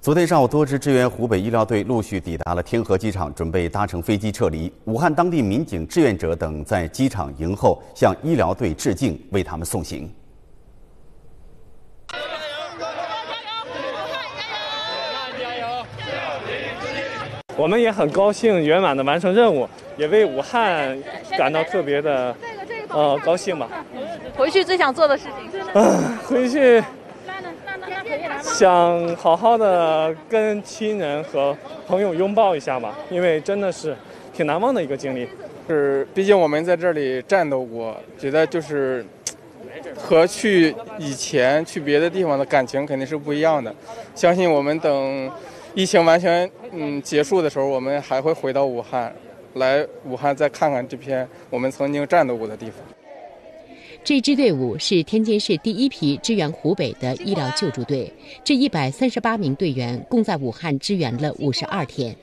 昨天上午，多支支援湖北医疗队陆续抵达了天河机场，准备搭乘飞机撤离。武汉当地民警、志愿者等在机场迎候，向医疗队致敬，为他们送行。我们也很高兴圆满的完成任务，也为武汉感到特别的呃高兴吧。回去最想做的事情？啊，回去。想好好的跟亲人和朋友拥抱一下吧，因为真的是挺难忘的一个经历。是，毕竟我们在这里战斗过，觉得就是和去以前去别的地方的感情肯定是不一样的。相信我们等疫情完全嗯结束的时候，我们还会回到武汉，来武汉再看看这片我们曾经战斗过的地方。这支队伍是天津市第一批支援湖北的医疗救助队，这一百三十八名队员共在武汉支援了五十二天。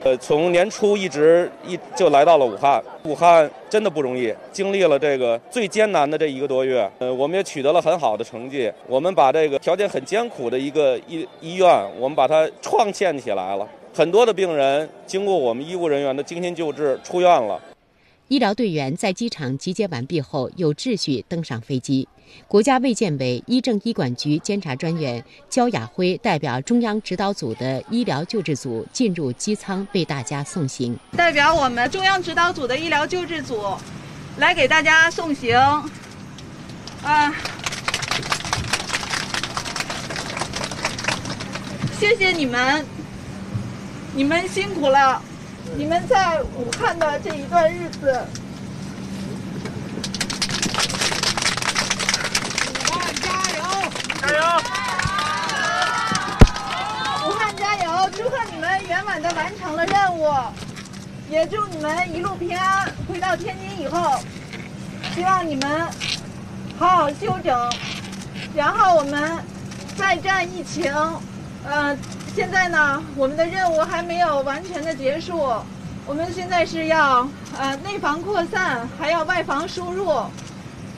呃，从年初一直一就来到了武汉，武汉真的不容易，经历了这个最艰难的这一个多月，呃，我们也取得了很好的成绩。我们把这个条件很艰苦的一个医医院，我们把它创建起来了。很多的病人经过我们医务人员的精心救治出院了。医疗队员在机场集结完毕后，有秩序登上飞机。国家卫健委医政医管局监察专员焦亚辉代表中央指导组的医疗救治组进入机舱，为大家送行。代表我们中央指导组的医疗救治组来给大家送行。啊，谢谢你们，你们辛苦了。你们在武汉的这一段日子，武汉加油！加油！武汉加油！祝贺你们圆满的完成了任务，也祝你们一路平安。回到天津以后，希望你们好好休整，然后我们再战疫情。呃。现在呢，我们的任务还没有完全的结束，我们现在是要呃内防扩散，还要外防输入，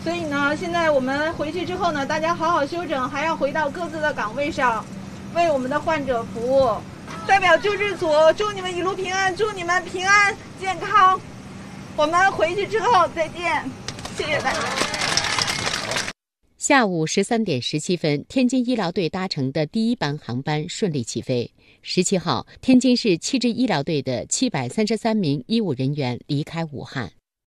所以呢，现在我们回去之后呢，大家好好休整，还要回到各自的岗位上，为我们的患者服务。代表救治组祝你们一路平安，祝你们平安健康。我们回去之后再见，谢谢大家。下午十三点十七分，天津医疗队搭乘的第一班航班顺利起飞。十七号，天津市七支医疗队的七百三十三名医务人员离开武汉。